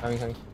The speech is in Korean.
Coming, coming.